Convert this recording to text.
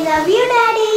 I love you, Daddy.